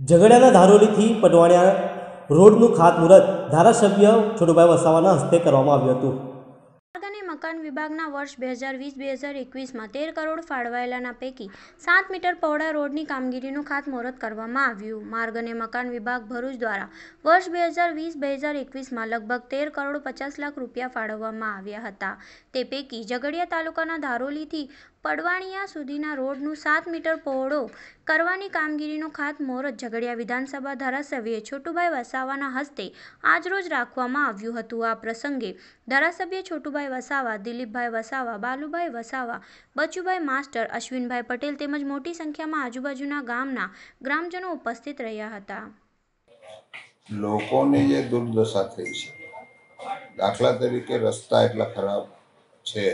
ઝઘડિયાના ધારોલીથી પટવાણિયા રોડનું ખાતમુહૂર્ત ધારાસભ્ય છોટુભાઈ વસાવાના હસ્તે કરવામાં આવ્યું હતું. મકાન વિભાગના વર્ષ બે હજાર વીસ, બે હજાર એકવીસમાં તેર કરોડ ફાળવાયેલાના પૈકી સાત મીટર પહોળા રોડની કામગીરીનું ખાતમુહૂર્ત કરવામાં આવ્યું. માર્ગ અને મકાન વિભાગ ભરૂચ દ્વારા વર્ષ બે હજાર વીસ, બે હજાર એકવીસમાં લગભગ તેર કરોડ પચાસ લાખ રૂપિયા ફાળવવામાં આવ્યા હતા. તે પૈકી ઝઘડિયા તાલુકાના ધારોલીથી પડવાણિયા સુધીના રોડનું સાત મીટર પહોળો કરવાની કામગીરીનું ખાતમુહૂર્ત ઝઘડિયા વિધાનસભા ધારાસભ્ય છોટુભાઈ વસાવાના હસ્તે આજરોજ રાખવામાં આવ્યું હતું. આ પ્રસંગે ધારાસભ્ય છોટુભાઈ વસાવા દિલીપભાઈ વસાવા, બાલુભાઈ વસાવા, બચુભાઈ માસ્ટર, અશ્વિનભાઈ પટેલ તેમજ મોટી સંખ્યામાં આજુબાજુના ગામના ગ્રામજનો ઉપસ્થિત રહ્યા હતા. લોકોની જે દુર્દશા થઈ છે, દાખલા તરીકે રસ્તા એટલા ખરાબ છે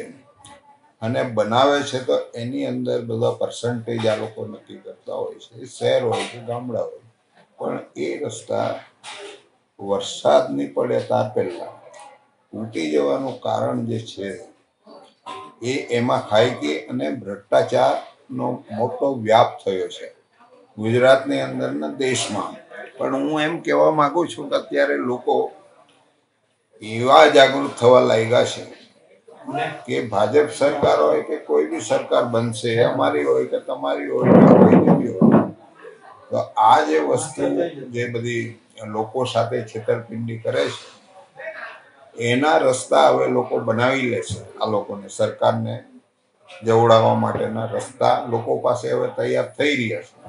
અને બનાવે છે તો એની અંદર બધા પર્સન્ટેજ આ લોકો નક્કી કરતા હોય છે. શહેર હોય કે ગામડા હોય, પણ એ રસ્તા વરસાદ નહીં પડે ત્યાર પહેલાં તૂટી જવાનું કારણ જે છે, એ એમાં ખાયકી અને ભ્રષ્ટાચારનો મોટો વ્યાપ થયો છે. ગુજરાતની અંદરના દેશમાં. પણ હું એમ કહેવા માગું છું કે અત્યારે લોકો એવા જાગૃત થવા લાગ્યા છે કે ભાજપ સરકાર હોય કે કોઈ બી સરકાર બનશે, અમારી હોય કે તમારી હોય કે કોઈની બી હોય, તો આ જે વસ્તુ જે બધી લોકો સાથે છેતરપિંડી કરે છે એના રસ્તા હવે લોકો બનાવી લે છે, આ લોકોને, સરકારને જવડાવવા માટેના રસ્તા લોકો પાસે હવે તૈયાર થઈ રહ્યા છે.